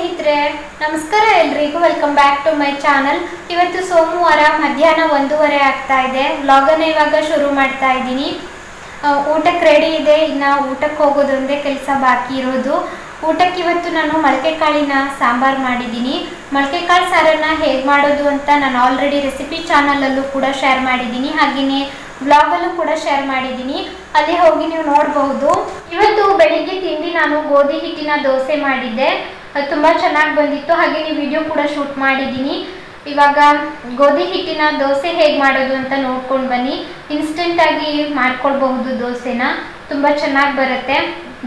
ಸ್ನೇಹಿತರೆ, ನಮಸ್ಕಾರ ಎಲ್ರಿಗೂ. Welcome back to my channel ಇವತ್ತು ಸೋಮವಾರ ಮಧ್ಯಾಹ್ನ ಒಂದೂವರೆ ಆಗ್ತಾ ಇದೆ. ವ್ಲಾಗನ್ನು ಇವಾಗ ಶುರು ಮಾಡ್ತಾ ಇದ್ದೀನಿ. ಊಟಕ್ಕೆ ರೆಡಿ ಇದೆ. ಇನ್ನು ಊಟಕ್ಕೆ ಹೋಗೋದೊಂದೇ ಕೆಲಸ ಬಾಕಿ ಇರೋದು. ಊಟಕ್ಕೆ ಇವತ್ತು ನಾನು ಮೊಳಕೆ ಕಾಳಿನ ಸಾಂಬಾರು ಮಾಡಿದ್ದೀನಿ. ಮೊಳಕೆ ಕಾಳು ಸಾರನ್ನು ಹೇಗೆ ಮಾಡೋದು ಅಂತ ನಾನು ಆಲ್ರೆಡಿ ರೆಸಿಪಿ ಚಾನಲಲ್ಲೂ ಕೂಡ ಶೇರ್ ಮಾಡಿದ್ದೀನಿ. ಹಾಗೆಯೇ ಬ್ಲಾಗಲ್ಲೂ ಕೂಡ ಶೇರ್ ಮಾಡಿದ್ದೀನಿ. ಅಲ್ಲಿ ಹೋಗಿ ನೀವು ನೋಡಬಹುದು. ಇವತ್ತು ಬೆಳಿಗ್ಗೆ ತಿಂಡಿ ನಾನು ಗೋಧಿ ಹಿಟ್ಟಿನ ದೋಸೆ ಮಾಡಿದ್ದೆ. ಅದು ತುಂಬ ಚೆನ್ನಾಗಿ ಬಂದಿತ್ತು. ಹಾಗೆ ನೀವು ವಿಡಿಯೋ ಕೂಡ ಶೂಟ್ ಮಾಡಿದ್ದೀನಿ. ಇವಾಗ ಗೋಧಿ ಹಿಟ್ಟಿನ ದೋಸೆ ಹೇಗೆ ಮಾಡೋದು ಅಂತ ನೋಡ್ಕೊಂಡು ಬನ್ನಿ. ಇನ್ಸ್ಟೆಂಟಾಗಿ ಮಾಡ್ಕೊಳ್ಬಹುದು ದೋಸೆನ. ತುಂಬ ಚೆನ್ನಾಗಿ ಬರುತ್ತೆ.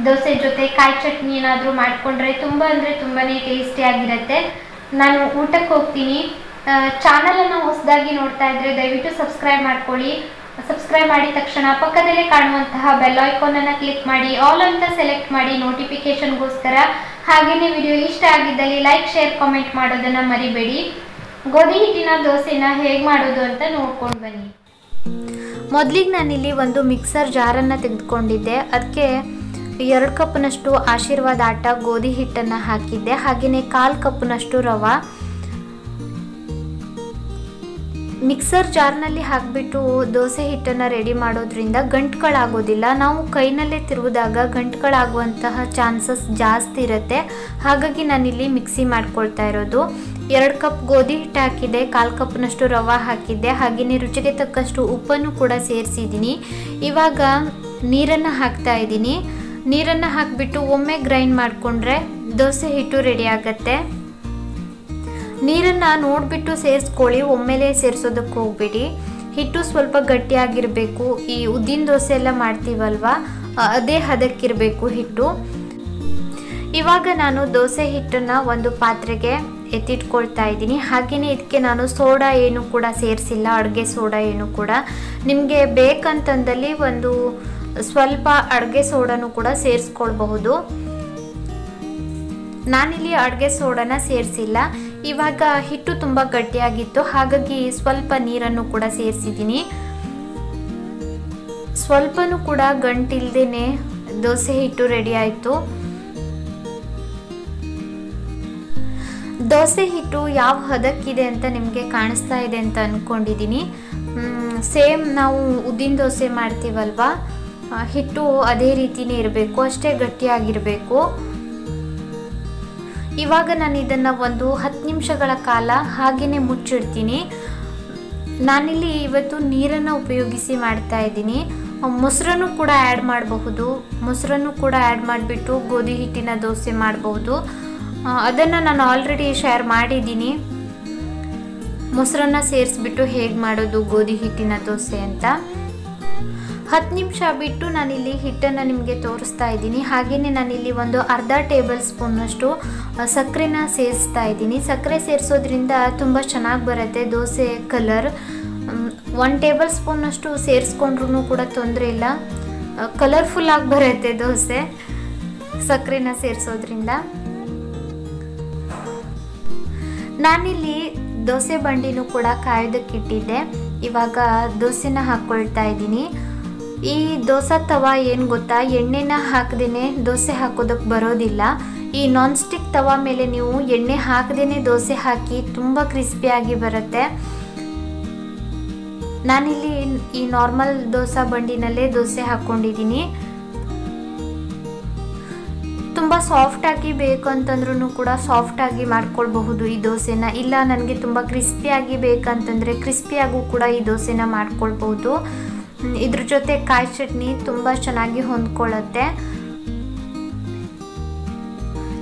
ದೋಸೆ ಜೊತೆ ಕಾಯಿ ಚಟ್ನಿ ಏನಾದರೂ ಮಾಡಿಕೊಂಡ್ರೆ ತುಂಬ ಅಂದರೆ ತುಂಬಾ ಟೇಸ್ಟಿಯಾಗಿರುತ್ತೆ ನಾನು ಊಟಕ್ಕೆ ಹೋಗ್ತೀನಿ. ಚಾನಲನ್ನು ಹೊಸದಾಗಿ ನೋಡ್ತಾ ಇದ್ರೆ ದಯವಿಟ್ಟು ಸಬ್ಸ್ಕ್ರೈಬ್ ಮಾಡ್ಕೊಳ್ಳಿ. ಸಬ್ಸ್ಕ್ರೈಬ್ ಮಾಡಿದ ತಕ್ಷಣ ಪಕ್ಕದಲ್ಲೇ ಕಾಣುವಂತಹ ಬೆಲ್ ಐಕಾನನ್ನು ಕ್ಲಿಕ್ ಮಾಡಿ. ಆಲ್ ಅಂತ ಸೆಲೆಕ್ಟ್ ಮಾಡಿ ನೋಟಿಫಿಕೇಶನ್ಗೋಸ್ಕರ ಹಾಗೆಯೇ ವಿಡಿಯೋ ಇಷ್ಟ ಆಗಿದ್ದಲ್ಲಿ ಲೈಕ್ ಶೇರ್ ಕಾಮೆಂಟ್ ಮಾಡೋದನ್ನು ಮರಿಬೇಡಿ. ಗೋಧಿ ಹಿಟ್ಟಿನ ದೋಸೆನ ಹೇಗೆ ಮಾಡೋದು ಅಂತ ನೋಡ್ಕೊಂಡು ಬನ್ನಿ. ಮೊದಲಿಗೆ ನಾನಿಲ್ಲಿ ಒಂದು ಮಿಕ್ಸರ್ ಜಾರನ್ನು ತೆಗೆದುಕೊಂಡಿದ್ದೆ. ಅದಕ್ಕೆ ಎರಡು ಕಪ್ನಷ್ಟು ಆಶೀರ್ವಾದ ಆಟ ಗೋಧಿ ಹಿಟ್ಟನ್ನು ಹಾಕಿದ್ದೆ. ಹಾಗೆಯೇ ಕಾಲು ಕಪ್ನಷ್ಟು ರವೆ. ಮಿಕ್ಸರ್ ಜಾರ್ನಲ್ಲಿ ಹಾಕಿಬಿಟ್ಟು ದೋಸೆ ಹಿಟ್ಟನ್ನು ರೆಡಿ ಮಾಡೋದ್ರಿಂದ ಗಂಟುಗಳಾಗೋದಿಲ್ಲ ನಾವು ಕೈನಲ್ಲೇ ತಿರುವುದಾಗ ಗಂಟುಗಳಾಗುವಂತಹ ಚಾನ್ಸಸ್ ಜಾಸ್ತಿ ಇರುತ್ತೆ. ಹಾಗಾಗಿ ನಾನಿಲ್ಲಿ ಮಿಕ್ಸಿ ಮಾಡ್ಕೊಳ್ತಾ ಇರೋದು. ಎರಡು ಕಪ್ ಗೋಧಿ ಹಿಟ್ಟು ಹಾಕಿದ್ದೆ ಕಾಲು ಕಪ್ನಷ್ಟು ರವೆ ಹಾಕಿದ್ದೆ. ಹಾಗೆಯೇ ರುಚಿಗೆ ತಕ್ಕಷ್ಟು ಉಪ್ಪನ್ನು ಕೂಡ ಸೇರಿಸಿದ್ದೀನಿ. ಇವಾಗ ನೀರನ್ನು ಹಾಕ್ತಾ ಇದ್ದೀನಿ. ನೀರನ್ನು ಹಾಕಿಬಿಟ್ಟು ಒಮ್ಮೆ ಗ್ರೈಂಡ್ ಮಾಡಿಕೊಂಡ್ರೆ ದೋಸೆ ಹಿಟ್ಟು ರೆಡಿ ಆಗುತ್ತೆ. ನೀರನ್ನು ನೋಡಿಬಿಟ್ಟು ಸೇರಿಸ್ಕೊಳ್ಳಿ, ಒಮ್ಮೆಲೆ ಸೇರಿಸೋದಕ್ಕೆ ಹೋಗ್ಬೇಡಿ. ಹಿಟ್ಟು ಸ್ವಲ್ಪ ಗಟ್ಟಿಯಾಗಿರಬೇಕು. ಈ ಉದ್ದಿನ ದೋಸೆ ಎಲ್ಲ ಮಾಡ್ತೀವಲ್ವ? ಅದೇ ಹದಕ್ಕಿರಬೇಕು ಹಿಟ್ಟು. ಇವಾಗ ನಾನು ದೋಸೆ ಹಿಟ್ಟನ್ನು ಒಂದು ಪಾತ್ರೆಗೆ ಎತ್ತಿಟ್ಕೊಳ್ತಾ ಇದ್ದೀನಿ. ಹಾಗೆಯೇ ಇದಕ್ಕೆ ನಾನು ಸೋಡಾ ಏನು ಕೂಡ ಸೇರಿಸಿಲ್ಲ, ಅಡುಗೆ ಸೋಡಾ ಏನು ಕೂಡ. ನಿಮಗೆ ಬೇಕಂತಂದಲ್ಲಿ ಒಂದು ಸ್ವಲ್ಪ ಅಡುಗೆ ಸೋಡಾನು ಕೂಡ ಸೇರಿಸ್ಕೊಳ್ಬಹುದು. ನಾನಿಲ್ಲಿ ಅಡುಗೆ ಸೋಡಾನ ಸೇರಿಸಿಲ್ಲ. ಇವಾಗ ಹಿಟ್ಟು ತುಂಬ ಗಟ್ಟಿಯಾಗಿತ್ತು, ಹಾಗಾಗಿ ಸ್ವಲ್ಪ ನೀರನ್ನು ಕೂಡ ಸೇರಿಸಿದ್ದೀನಿ. ಸ್ವಲ್ಪನೂ ಕೂಡ ಗಂಟಿಲ್ದೇನೆ ದೋಸೆ ಹಿಟ್ಟು ರೆಡಿ ಆಯಿತು. ದೋಸೆ ಹಿಟ್ಟು ಯಾವ ಹದಕ್ಕಿದೆ ಅಂತ ನಿಮಗೆ ಕಾಣಿಸ್ತಾ ಇದೆ ಅಂತ ಅಂದ್ಕೊಂಡಿದ್ದೀನಿ ಸೇಮ್ ನಾವು ಉದ್ದಿನ ದೋಸೆ ಮಾಡ್ತೀವಲ್ವಾ? ಹಿಟ್ಟು ಅದೇ ರೀತಿಯೇ ಇರಬೇಕು, ಅಷ್ಟೇ ಗಟ್ಟಿಯಾಗಿರಬೇಕು. ಇವಾಗ ನಾನು ಇದನ್ನು ಒಂದು ಹತ್ತು ನಿಮಿಷಗಳ ಕಾಲ ಹಾಗೆಯೇ ಮುಚ್ಚಿಡ್ತೀನಿ. ನಾನಿಲ್ಲಿ ಇವತ್ತು ನೀರನ್ನು ಉಪಯೋಗಿಸಿ ಮಾಡ್ತಾ ಇದ್ದೀನಿ. ಮೊಸರನ್ನು ಕೂಡ ಆ್ಯಡ್ ಮಾಡಬಹುದು. ಮೊಸರನ್ನು ಕೂಡ ಆ್ಯಡ್ ಮಾಡಿಬಿಟ್ಟು ಗೋಧಿ ಹಿಟ್ಟಿನ ದೋಸೆ ಮಾಡಬಹುದು. ಅದನ್ನು ನಾನು ಆಲ್ರೆಡಿ ಶೇರ್ ಮಾಡಿದ್ದೀನಿ. ಮೊಸರನ್ನು ಸೇರಿಸ್ಬಿಟ್ಟು ಹೇಗೆ ಮಾಡೋದು ಗೋಧಿ ಹಿಟ್ಟಿನ ದೋಸೆ ಅಂತ. ಹತ್ತು ನಿಮಿಷ ಬಿಟ್ಟು ನಾನಿಲ್ಲಿ ಹಿಟ್ಟನ್ನು ನಿಮಗೆ ತೋರಿಸ್ತಾ ಇದ್ದೀನಿ. ಹಾಗೆಯೇ ನಾನಿಲ್ಲಿ ಒಂದು ಅರ್ಧ ಟೇಬಲ್ ಸ್ಪೂನಷ್ಟು ಸಕ್ಕರೆನ ಸೇರಿಸ್ತಾ ಇದ್ದೀನಿ. ಸಕ್ಕರೆ ಸೇರಿಸೋದ್ರಿಂದ ತುಂಬ ಚೆನ್ನಾಗಿ ಬರುತ್ತೆ ದೋಸೆ ಕಲರ್. ಒನ್ ಟೇಬಲ್ ಸ್ಪೂನಷ್ಟು ಸೇರಿಸ್ಕೊಂಡ್ರೂ ಕೂಡ ತೊಂದರೆ ಇಲ್ಲ. ಕಲರ್ಫುಲ್ಲಾಗಿ ಬರುತ್ತೆ ದೋಸೆ ಸಕ್ಕರೆನ ಸೇರಿಸೋದ್ರಿಂದ. ನಾನಿಲ್ಲಿ ದೋಸೆ ಬಂಡಿನೂ ಕೂಡ ಕಾಯೋದಕ್ಕಿಟ್ಟಿದ್ದೆ. ಇವಾಗ ದೋಸೆನ ಹಾಕ್ಕೊಳ್ತಾ ಇದ್ದೀನಿ. ಈ ದೋಸೆ ತವ ಏನು ಗೊತ್ತಾ? ಎಣ್ಣೆನ ಹಾಕದೇನೆ ದೋಸೆ ಹಾಕೋದಕ್ಕೆ ಬರೋದಿಲ್ಲ. ಈ ನಾನ್ ಸ್ಟಿಕ್ ತವ ಮೇಲೆ ನೀವು ಎಣ್ಣೆ ಹಾಕದೇನೆ ದೋಸೆ ಹಾಕಿ ತುಂಬ ಕ್ರಿಸ್ಪಿಯಾಗಿ ಬರುತ್ತೆ. ನಾನಿಲ್ಲಿ ಈ ನಾರ್ಮಲ್ ದೋಸೆ ಬಂಡಿನಲ್ಲೇ ದೋಸೆ ಹಾಕ್ಕೊಂಡಿದ್ದೀನಿ ತುಂಬ ಸಾಫ್ಟಾಗಿ ಬೇಕು ಅಂತಂದ್ರೂ ಕೂಡ ಸಾಫ್ಟಾಗಿ ಮಾಡ್ಕೊಳ್ಬಹುದು ಈ ದೋಸೆನ. ಇಲ್ಲ, ನನಗೆ ತುಂಬ ಕ್ರಿಸ್ಪಿಯಾಗಿ ಬೇಕಂತಂದರೆ ಕ್ರಿಸ್ಪಿಯಾಗೂ ಕೂಡ ಈ ದೋಸೆನ ಮಾಡ್ಕೊಳ್ಬಹುದು. ಇದ್ರ ಜೊತೆ ಕಾಯಿ ಚಟ್ನಿ ತುಂಬ ಚೆನ್ನಾಗಿ ಹೊಂದ್ಕೊಳ್ಳುತ್ತೆ.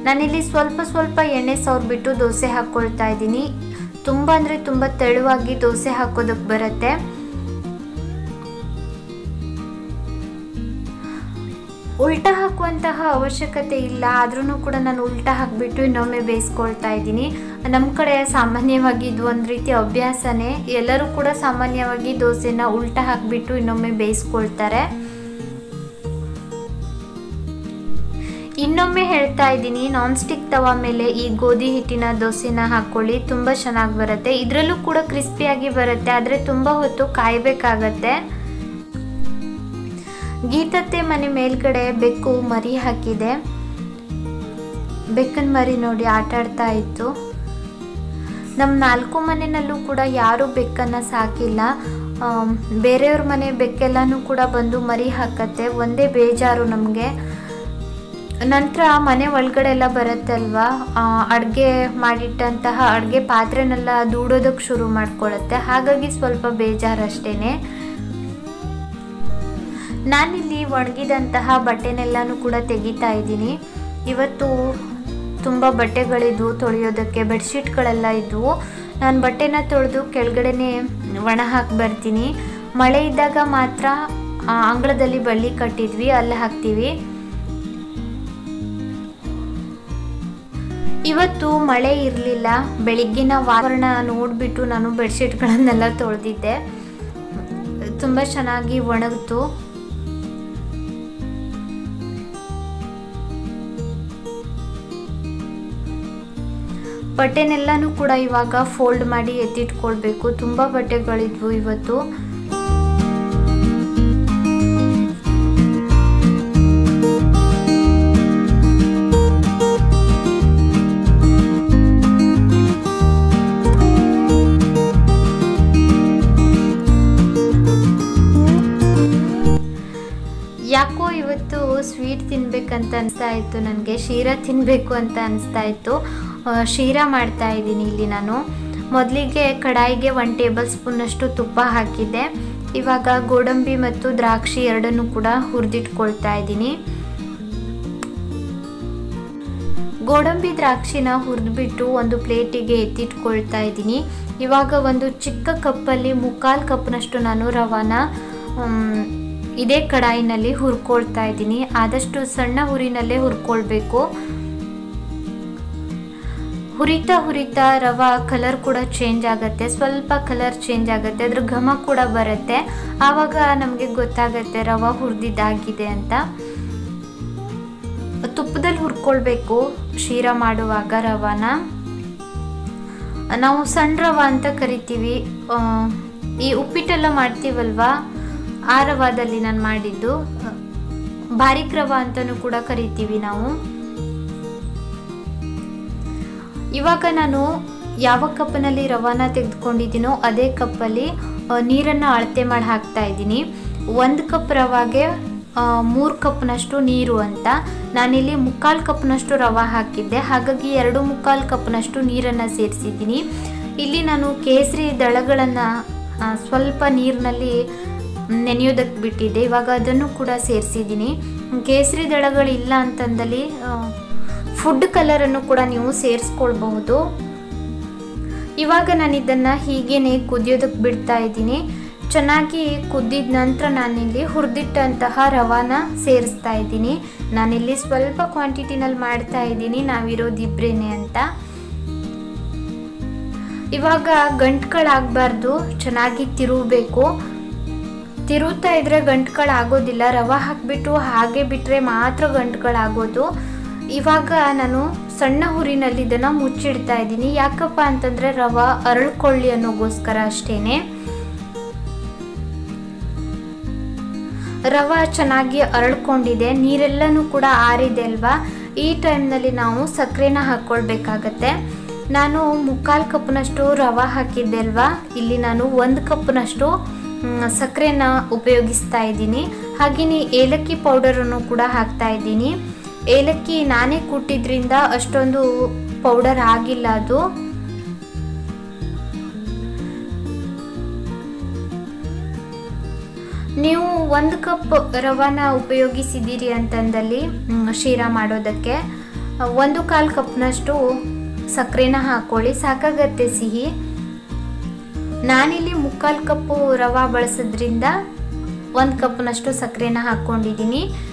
ನಾನಿಲ್ಲಿ ಸ್ವಲ್ಪ ಸ್ವಲ್ಪ ಎಣ್ಣೆ ಸವರ್ಬಿಟ್ಟು ದೋಸೆ ಹಾಕ್ಕೊಳ್ತಾ ಇದ್ದೀನಿ. ತುಂಬ ಅಂದರೆ ತುಂಬ ತೆಳುವಾಗಿ ದೋಸೆ ಹಾಕೋದಕ್ಕೆ ಬರುತ್ತೆ. ಉಲ್ಟಾ ಹಾಕುವಂತಹ ಅವಶ್ಯಕತೆ ಇಲ್ಲ. ಆದ್ರೂ ಕೂಡ ನಾನು ಉಲ್ಟಾ ಹಾಕಿಬಿಟ್ಟು ಇನ್ನೊಮ್ಮೆ ಬೇಯಿಸ್ಕೊಳ್ತಾ ಇದ್ದೀನಿ. ನಮ್ಮ ಕಡೆ ಸಾಮಾನ್ಯವಾಗಿ ಇದು ಒಂದು ರೀತಿ ಅಭ್ಯಾಸನೇ. ಎಲ್ಲರೂ ಕೂಡ ಸಾಮಾನ್ಯವಾಗಿ ದೋಸೆನ ಉಲ್ಟಾ ಹಾಕಿಬಿಟ್ಟು ಇನ್ನೊಮ್ಮೆ ಬೇಯಿಸ್ಕೊಳ್ತಾರೆ. ಇನ್ನೊಮ್ಮೆ ಹೇಳ್ತಾ ಇದ್ದೀನಿ ನಾನ್ ಸ್ಟಿಕ್ ತವ ಮೇಲೆ ಈ ಗೋಧಿ ಹಿಟ್ಟಿನ ದೋಸೆನ ಹಾಕ್ಕೊಳ್ಳಿ ತುಂಬ ಚೆನ್ನಾಗಿ ಬರುತ್ತೆ. ಇದರಲ್ಲೂ ಕೂಡ ಕ್ರಿಸ್ಪಿಯಾಗಿ ಬರುತ್ತೆ, ಆದರೆ ತುಂಬ ಹೊತ್ತು ಕಾಯಬೇಕಾಗತ್ತೆ. ಗೀತತ್ತೆ ಮನೆ ಮೇಲ್ಗಡೆ ಬೆಕ್ಕು ಮರಿ ಹಾಕಿದೆ. ಬೆಕ್ಕನ ಮರಿ ನೋಡಿ ಆಟ ಆಡ್ತಾ ಇತ್ತು. ನಮ್ಮ ನಾಲ್ಕು ಮನೆಯಲ್ಲೂ ಕೂಡ ಯಾರೂ ಬೆಕ್ಕನ್ನು ಸಾಕಿಲ್ಲ. ಬೇರೆಯವ್ರ ಮನೆ ಬೆಕ್ಕೆಲ್ಲನೂ ಕೂಡ ಬಂದು ಮರಿ ಹಾಕತ್ತೆ. ಒಂದೇ ಬೇಜಾರು ನಮಗೆ. ನಂತರ ಮನೆ ಒಳಗಡೆ ಎಲ್ಲ ಬರುತ್ತಲ್ವಾ ಅಡುಗೆ ಮಾಡಿಟ್ಟಂತಹ ಅಡುಗೆ ಪಾತ್ರೆನೆಲ್ಲ ದೂಡೋದಕ್ಕೆ ಶುರು ಮಾಡ್ಕೊಳ್ಳುತ್ತೆ ಹಾಗಾಗಿ ಸ್ವಲ್ಪ ಬೇಜಾರಷ್ಟೇ ನಾನಿಲ್ಲಿ ಒಣಗಿದಂತಹ ಬಟ್ಟೆನೆಲ್ಲನೂ ಕೂಡ ತೆಗಿತಾ ಇದ್ದೀನಿ. ಇವತ್ತು ತುಂಬ ಬಟ್ಟೆಗಳಿದ್ವು, ತೊಳೆಯೋದಕ್ಕೆ ಬೆಡ್ಶೀಟ್ಗಳೆಲ್ಲ ಇದ್ವು. ನಾನು ಬಟ್ಟೆನ ತೊಳೆದು ಕೆಳಗಡೆನೆ ಒಣ ಹಾಕಿ ಬರ್ತೀನಿ. ಮಳೆ ಇದ್ದಾಗ ಮಾತ್ರ ಅಂಗಳದಲ್ಲಿ ಬಳ್ಳಿ ಕಟ್ಟಿದ್ವಿ, ಅಲ್ಲಿ ಹಾಕ್ತೀವಿ. ಇವತ್ತು ಮಳೆ ಇರಲಿಲ್ಲ, ಬೆಳಿಗ್ಗಿನ ವಾತಾವರಣ ನೋಡಿಬಿಟ್ಟು ನಾನು ಬೆಡ್ಶೀಟ್ಗಳನ್ನೆಲ್ಲ ತೊಳೆದಿದ್ದೆ. ತುಂಬ ಚೆನ್ನಾಗಿ ಒಣಗಿತು. ಬಟ್ಟೆನೆಲ್ಲನೂ ಕೂಡ ಇವಾಗ ಫೋಲ್ಡ್ ಮಾಡಿ ಎತ್ತಿಟ್ಕೊಳ್ಬೇಕು. ತುಂಬ ಬಟ್ಟೆಗಳಿದ್ವು ಇವತ್ತು. ಯಾಕೋ ಇವತ್ತು ಸ್ವೀಟ್ ತಿನ್ಬೇಕಂತ ಅನಿಸ್ತಾ ಇತ್ತು ನನಗೆ. ಶೀರಾ ತಿನ್ನಬೇಕು ಅಂತ ಅನಿಸ್ತಾ ಇತ್ತು. ಶೀರಾ ಮಾಡ್ತಾ ಇದ್ದೀನಿ ಇಲ್ಲಿ ನಾನು. ಮೊದಲಿಗೆ ಕಡಾಯಿಗೆ ಒನ್ ಟೇಬಲ್ ಸ್ಪೂನಷ್ಟು ತುಪ್ಪ ಹಾಕಿದ್ದೆ. ಇವಾಗ ಗೋಡಂಬಿ ಮತ್ತು ದ್ರಾಕ್ಷಿ ಎರಡನ್ನು ಕೂಡ ಹುರಿದಿಟ್ಕೊಳ್ತಾ ಇದ್ದೀನಿ. ಗೋಡಂಬಿ ದ್ರಾಕ್ಷಿನ ಹುರಿದ್ಬಿಟ್ಟು ಒಂದು ಪ್ಲೇಟಿಗೆ ಎತ್ತಿಟ್ಕೊಳ್ತಾ ಇದ್ದೀನಿ. ಇವಾಗ ಒಂದು ಚಿಕ್ಕ ಕಪ್ಪಲ್ಲಿ ಮುಕ್ಕಾಲು ಕಪ್ನಷ್ಟು ನಾನು ರವಾನ ಇದೇ ಕಡಾಯಿನಲ್ಲಿ ಹುರ್ಕೊಳ್ತಾ ಇದ್ದೀನಿ. ಆದಷ್ಟು ಸಣ್ಣ ಹುರಿನಲ್ಲೇ ಹುರ್ಕೊಳ್ಬೇಕು. ಹುರಿತಾ ಹುರಿತಾ ರವ ಕಲರ್ ಕೂಡ ಚೇಂಜ್ ಆಗುತ್ತೆ. ಸ್ವಲ್ಪ ಕಲರ್ ಚೇಂಜ್ ಆಗುತ್ತೆ. ಅದ್ರ ಘಮ ಕೂಡ ಬರುತ್ತೆ. ಆವಾಗ ನಮಗೆ ಗೊತ್ತಾಗುತ್ತೆ ರವ ಹುರಿದಿದ್ದಾಗಿದೆ ಅಂತ. ತುಪ್ಪದಲ್ಲಿ ಹುರ್ಕೊಳ್ಬೇಕು ಶೀರಾ ಮಾಡುವಾಗ ರವಾನ. ನಾವು ಸಣ್ಣ ರವ ಅಂತ ಕರಿತೀವಿ. ಈ ಉಪ್ಪಿಟ್ಟೆಲ್ಲ ಮಾಡ್ತೀವಲ್ವಾ? ಆ ರವಾದಲ್ಲಿ ನಾನು ಮಾಡಿದ್ದು. ಬಾರಿಕ್ ರವ ಅಂತಲೂ ಕೂಡ ಕರಿತೀವಿ ನಾವು. ಇವಾಗ ನಾನು ಯಾವ ಕಪ್ಪಿನಲ್ಲಿ ರವಾನ ತೆಗೆದುಕೊಂಡಿದ್ದೀನೋ ಅದೇ ಕಪ್ಪಲ್ಲಿ ನೀರನ್ನು ಅಳತೆ ಮಾಡಿ ಹಾಕ್ತಾ ಇದ್ದೀನಿ. ಒಂದು ಕಪ್ ರವಾಗೆ ಮೂರು ಕಪ್ನಷ್ಟು ನೀರು ಅಂತ. ನಾನಿಲ್ಲಿ ಮುಕ್ಕಾಲು ಕಪ್ನಷ್ಟು ರವೆ ಹಾಕಿದ್ದೆ. ಹಾಗಾಗಿ ಎರಡು ಮುಕ್ಕಾಲು ಕಪ್ನಷ್ಟು ನೀರನ್ನು ಸೇರಿಸಿದ್ದೀನಿ. ಇಲ್ಲಿ ನಾನು ಕೇಸರಿ ದಳಗಳನ್ನು ಸ್ವಲ್ಪ ನೀರಿನಲ್ಲಿ ನೆನೆಯೋದಕ್ಕೆ ಬಿಟ್ಟಿದ್ದೆ. ಇವಾಗ ಅದನ್ನು ಕೂಡ ಸೇರಿಸಿದ್ದೀನಿ. ಕೇಸರಿ ದಳಗಳಿಲ್ಲ ಅಂತಂದಲ್ಲಿ ಫುಡ್ ಕಲರನ್ನು ಕೂಡ ನೀವು ಸೇರಿಸ್ಕೊಳ್ಬಹುದು. ಇವಾಗ ನಾನು ಇದನ್ನು ಹೀಗೇನೆ ಕುದಿಯೋದಕ್ಕೆ ಬಿಡ್ತಾ ಇದ್ದೀನಿ. ಚೆನ್ನಾಗಿ ಕುದ್ದಿದ ನಂತರ ನಾನಿಲ್ಲಿ ಹುರಿದಿಟ್ಟಂತಹ ರವಾನ ಸೇರಿಸ್ತಾ ಇದ್ದೀನಿ. ನಾನಿಲ್ಲಿ ಸ್ವಲ್ಪ ಕ್ವಾಂಟಿಟಿನಲ್ಲಿ ಮಾಡ್ತಾ ಇದ್ದೀನಿ. ನಾವಿರೋದಿಬ್ರೇನೆ ಅಂತ. ಇವಾಗ ಗಂಟುಗಳಾಗಬಾರ್ದು ಚೆನ್ನಾಗಿ ತಿರುಗಬೇಕು. ತಿರುತ್ತಾ ಇದ್ರೆ ಗಂಟುಗಳಾಗೋದಿಲ್ಲ ರವ ಹಾಕಿಬಿಟ್ಟು ಹಾಗೆ ಬಿಟ್ಟರೆ ಮಾತ್ರ ಗಂಟ್ಗಳಾಗೋದು ಇವಾಗ ನಾನು ಸಣ್ಣ ಹುರಿನಲ್ಲಿ ಇದನ್ನು ಮುಚ್ಚಿಡ್ತಾ ಇದ್ದೀನಿ. ಯಾಕಪ್ಪ ಅಂತಂದರೆ ರವೆ ಅರಳ್ಕೊಳ್ಳಿ ಅನ್ನೋಗೋಸ್ಕರ ಅಷ್ಟೇ ರವೆ ಚೆನ್ನಾಗಿ ಅರಳ್ಕೊಂಡಿದೆ. ನೀರೆಲ್ಲನೂ ಕೂಡ ಆರಿದೆ ಅಲ್ವಾ? ಈ ಟೈಮ್ನಲ್ಲಿ ನಾವು ಸಕ್ಕರೆನ ಹಾಕ್ಕೊಳ್ಬೇಕಾಗತ್ತೆ. ನಾನು ಮುಕ್ಕಾಲು ಕಪ್ನಷ್ಟು ರವೆ ಹಾಕಿದ್ದೆ ಅಲ್ವಾ? ಇಲ್ಲಿ ನಾನು ಒಂದು ಕಪ್ನಷ್ಟು ಸಕ್ಕರೆನ ಉಪಯೋಗಿಸ್ತಾ ಇದ್ದೀನಿ. ಹಾಗೆಯೇ ಏಲಕ್ಕಿ ಪೌಡರನ್ನು ಕೂಡ ಹಾಕ್ತಾ ಇದ್ದೀನಿ. ಏಲಕ್ಕಿ ನಾನೇ ಕುಟ್ಟಿದ್ರಿಂದ ಅಷ್ಟೊಂದು ಪೌಡರ್ ಆಗಿಲ್ಲ ಅದು. ನೀವು ಒಂದು ಕಪ್ ರವಾನ ಉಪಯೋಗಿಸಿದ್ದೀರಿ ಅಂತಂದಲ್ಲಿ ಶೀರಾ ಮಾಡೋದಕ್ಕೆ. ಒಂದು ಕಾಲು ಕಪ್ನಷ್ಟು ಸಕ್ಕರೆನ ಹಾಕ್ಕೊಳ್ಳಿ ಸಾಕಾಗತ್ತೆ ಸಿಹಿ. ನಾನಿಲ್ಲಿ ಮುಕ್ಕಾಲು ಕಪ್ಪು ರವಾ ಬಳಸೋದ್ರಿಂದ ಒಂದು ಕಪ್ನಷ್ಟು ಸಕ್ಕರೆನ ಹಾಕ್ಕೊಂಡಿದ್ದೀನಿ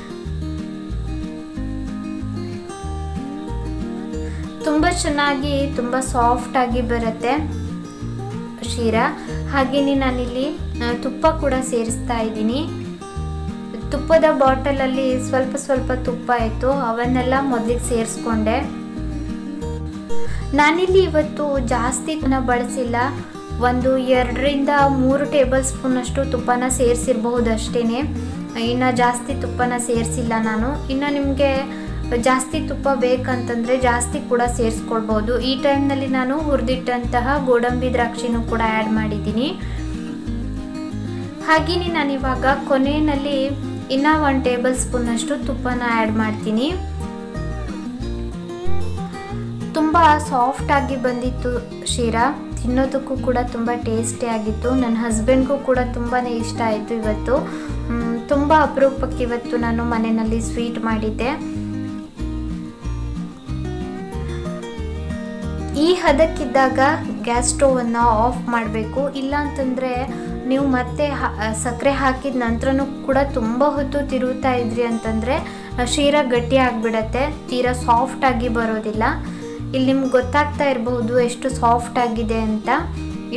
ತುಂಬ ಚೆನ್ನಾಗಿ, ತುಂಬ ಸಾಫ್ಟಾಗಿ ಬರುತ್ತೆ ಶೀರ. ಹಾಗೆಯೇ ನಾನಿಲ್ಲಿ ತುಪ್ಪ ಕೂಡ ಸೇರಿಸ್ತಾ ಇದ್ದೀನಿ. ತುಪ್ಪದ ಬಾಟಲಲ್ಲಿ ಸ್ವಲ್ಪ ಸ್ವಲ್ಪ ತುಪ್ಪ ಇತ್ತು ಅವನ್ನೆಲ್ಲ ಮೊದಲಿಗೆ ಸೇರಿಸ್ಕೊಂಡೆ. ನಾನಿಲ್ಲಿ ಇವತ್ತು ಜಾಸ್ತಿ ಬಳಸಿಲ್ಲ. ಒಂದು ಎರಡರಿಂದ ಮೂರು ಟೇಬಲ್ ಸ್ಪೂನಷ್ಟು ತುಪ್ಪನ ಸೇರಿಸಿರ್ಬಹುದು ಅಷ್ಟೇ ಇನ್ನು ಜಾಸ್ತಿ ತುಪ್ಪನ ಸೇರಿಸಿಲ್ಲ ನಾನು. ಇನ್ನು ನಿಮಗೆ ಜಾಸ್ತಿ ತುಪ್ಪ ಬೇಕಂತಂದರೆ ಜಾಸ್ತಿ ಕೂಡ ಸೇರಿಸ್ಕೊಳ್ಬೋದು. ಈ ಟೈಮ್ನಲ್ಲಿ ನಾನು ಹುರಿದಿಟ್ಟಂತಹ ಗೋಡಂಬಿ ದ್ರಾಕ್ಷಿನೂ ಕೂಡ ಆ್ಯಡ್ ಮಾಡಿದ್ದೀನಿ. ಹಾಗೇನೆ ನಾನು ಇವಾಗ ಕೊನೆಯಲ್ಲಿ ಇನ್ನೂ ಒನ್ ಟೇಬಲ್ ಸ್ಪೂನಷ್ಟು ತುಪ್ಪನ ಆ್ಯಡ್ ಮಾಡ್ತೀನಿ. ತುಂಬ ಸಾಫ್ಟಾಗಿ ಬಂದಿತ್ತು ಶೀರಾ. ತಿನ್ನೋದಕ್ಕೂ ಕೂಡ ತುಂಬ ಟೇಸ್ಟಿ ಆಗಿತ್ತು. ನನ್ನ ಹಸ್ಬೆಂಡ್ಗೂ ಕೂಡ ತುಂಬಾ ಇಷ್ಟ ಆಯಿತು ಇವತ್ತು. ತುಂಬ ಅಪರೂಪಕ್ಕೆ ಇವತ್ತು ನಾನು ಮನೆಯಲ್ಲಿ ಸ್ವೀಟ್ ಮಾಡಿದ್ದೆ. ಈ ಹದಕ್ಕಿದ್ದಾಗ ಗ್ಯಾಸ್ ಸ್ಟೋವನ್ನು ಆಫ್ ಮಾಡಬೇಕು. ಇಲ್ಲ ಅಂತಂದರೆ ನೀವು ಮತ್ತೆ ಸಕ್ಕರೆ ಹಾಕಿದ ನಂತರನೂ ಕೂಡ ತುಂಬ ಹೊತ್ತು ತಿರುಗುತ್ತಾ ಇದ್ರಿ ಅಂತಂದರೆ ಶೀರಾ ಗಟ್ಟಿ ಆಗಿಬಿಡತ್ತೆ. ತೀರಾ ಸಾಫ್ಟಾಗಿ ಬರೋದಿಲ್ಲ. ಇಲ್ಲಿ ನಿಮ್ಗೆ ಗೊತ್ತಾಗ್ತಾ ಇರಬಹುದು ಎಷ್ಟು ಸಾಫ್ಟ್ ಆಗಿದೆ ಅಂತ.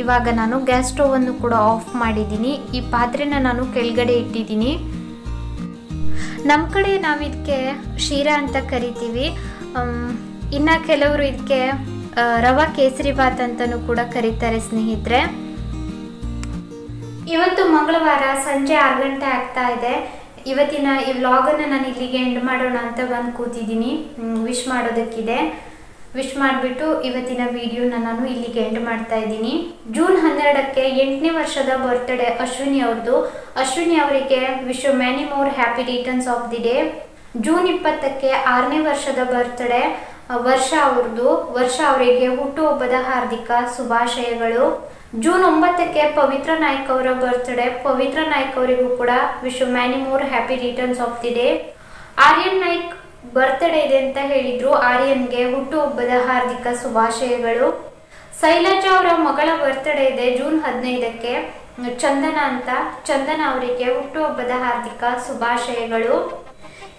ಇವಾಗ ನಾನು ಗ್ಯಾಸ್ ಸ್ಟೋವನ್ನು ಕೂಡ ಆಫ್ ಮಾಡಿದ್ದೀನಿ. ಈ ಪಾತ್ರೆನ ನಾನು ಕೆಳಗಡೆ ಇಟ್ಟಿದ್ದೀನಿ. ನಮ್ಮ ಕಡೆ ನಾವು ಇದಕ್ಕೆ ಶೀರಾ ಅಂತ ಕರಿತೀವಿ. ಇನ್ನು ಕೆಲವರು ಇದಕ್ಕೆ ರವಾ ಕೇಸರಿ ಬಾತ್ ಅಂತಲೂ ಕೂಡ ಕರೀತಾರೆ ಸ್ನೇಹಿತರೆ. ಇವತ್ತು ಮಂಗಳವಾರ ಸಂಜೆ ಆರು ಗಂಟೆ ಆಗ್ತಾ ಇದೆ. ಇವತ್ತಿನ ಈ ವ್ಲಾಗನ್ನು ನಾನು ಇಲ್ಲಿಗೆ ಎಂಡ್ ಮಾಡೋಣ ಅಂತ ಬಂದು ಕೂತಿದ್ದೀನಿ. ವಿಶ್ ಮಾಡೋದಕ್ಕಿದೆ. ವಿಶ್ ಮಾಡಿಬಿಟ್ಟು ಇವತ್ತಿನ ವಿಡಿಯೋನ ನಾನು ಇಲ್ಲಿಗೆ ಎಂಡ್ ಮಾಡ್ತಾ ಇದ್ದೀನಿ. ಜೂನ್ ಹನ್ನೆರಡಕ್ಕೆ ಎಂಟನೇ ವರ್ಷದ ಬರ್ತ್ಡೇ ಅಶ್ವಿನಿ ಅವ್ರದ್ದು. ಅಶ್ವಿನಿ ಅವರಿಗೆ wish many more happy returns of the day June ಇಪ್ಪತ್ತಕ್ಕೆ ಆರನೇ ವರ್ಷದ ಬರ್ತ್ಡೇ ವರ್ಷ ಅವ್ರದ್ದು ವರ್ಷ ಅವರಿಗೆ ಹುಟ್ಟುಹಬ್ಬದ ಹಾರ್ದಿಕ ಶುಭಾಶಯಗಳು. ಜೂನ್ ಒಂಬತ್ತಕ್ಕೆ ಪವಿತ್ರ ನಾಯ್ಕ ಅವರ ಬರ್ತ್ಡೇ ಪವಿತ್ರ ನಾಯ್ಕ ಅವರಿಗೂ ಕೂಡ wish many more happy returns of the day Aryan Nayak birthday ಇದೆ ಅಂತ ಹೇಳಿದ್ರು. ಆರ್ಯನ್ಗೆ ಹುಟ್ಟುಹಬ್ಬದ ಹಾರ್ದಿಕ ಶುಭಾಶಯಗಳು. ಶೈಲಜಾ ಅವರ ಮಗಳ ಬರ್ತ್ಡೇ ಇದೆ ಜೂನ್ ಹದಿನೈದಕ್ಕೆ. ಚಂದನ ಅಂತ, ಚಂದನ ಅವರಿಗೆ ಹುಟ್ಟುಹಬ್ಬದ ಹಾರ್ದಿಕ ಶುಭಾಶಯಗಳು.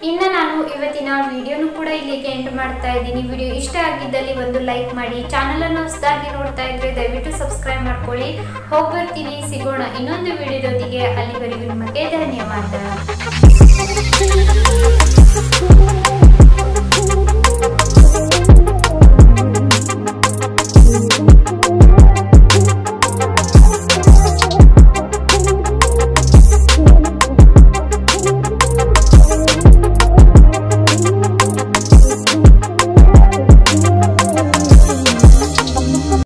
ಇನ್ನು ನಾನು ಇವತ್ತಿನ ವಿಡಿಯೋನು ಕೂಡ ಇಲ್ಲಿಗೆ ಎಂಡ್ ಮಾಡ್ತಾ ಇದ್ದೀನಿ. ವಿಡಿಯೋ ಇಷ್ಟ ಆಗಿದ್ದಲ್ಲಿ ಒಂದು ಲೈಕ್ ಮಾಡಿ, ಚಾನಲನ್ನು ಹೊಸದಾಗಿ ನೋಡ್ತಾ ಇದ್ರೆ ದಯವಿಟ್ಟು ಸಬ್ಸ್ಕ್ರೈಬ್ ಮಾಡ್ಕೊಳ್ಳಿ. ಹೋಗಿ ಬರ್ತೀನಿ ಸಿಗೋಣ ಇನ್ನೊಂದು ವಿಡಿಯೋದೊಂದಿಗೆ. ಅಲ್ಲಿವರೆಗೂ ನಿಮಗೆ ಧನ್ಯವಾದ.